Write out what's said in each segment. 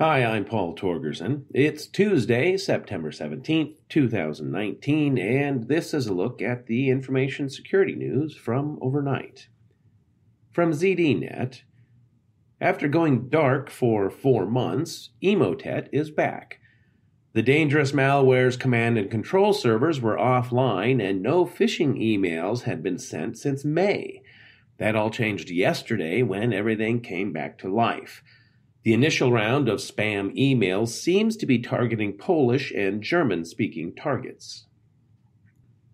Hi, I'm Paul Torgerson. It's Tuesday, September 17th, 2019, and this is a look at the information security news from overnight. From ZDNet, after going dark for four months, Emotet is back. The dangerous malware's command and control servers were offline, and no phishing emails had been sent since May. That all changed yesterday when everything came back to life. The initial round of spam emails seems to be targeting Polish and German speaking targets.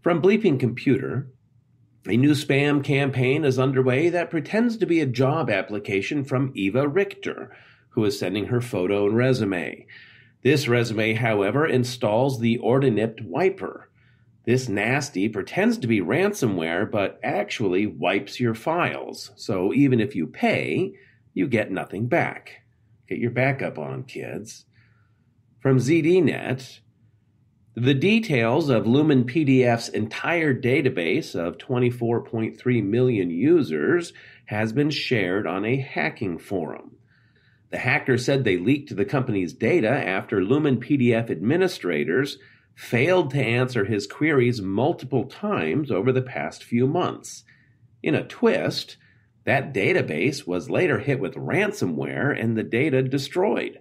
From Bleeping Computer, a new spam campaign is underway that pretends to be a job application from Eva Richter, who is sending her photo and resume. This resume, however, installs the Ordinypt wiper. This nasty pretends to be ransomware, but actually wipes your files. So even if you pay, you get nothing back. Get your backup on, kids. From ZDNet, the details of Lumin PDF's entire database of 24.3 million users has been shared on a hacking forum. The hacker said they leaked the company's data after Lumin PDF administrators failed to answer his queries multiple times over the past few months. In a twist, that database was later hit with ransomware and the data destroyed.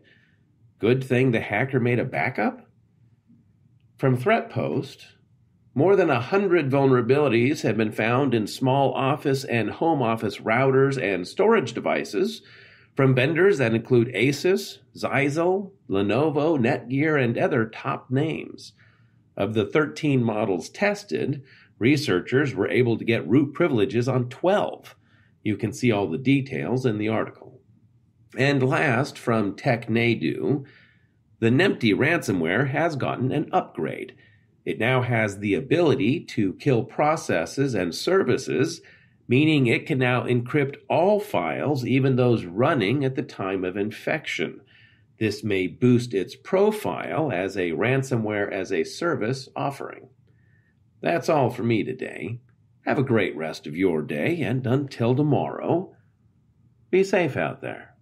Good thing the hacker made a backup? From ThreatPost, more than a hundred vulnerabilities have been found in small office and home office routers and storage devices from vendors that include Asus, Zyxel, Lenovo, Netgear, and other top names. Of the 13 models tested, researchers were able to get root privileges on 12 you can see all the details in the article. And last, from TechNadu, the Nemty ransomware has gotten an upgrade. It now has the ability to kill processes and services, meaning it can now encrypt all files, even those running at the time of infection. This may boost its profile as a ransomware as a service offering. That's all for me today. Have a great rest of your day, and until tomorrow, be safe out there.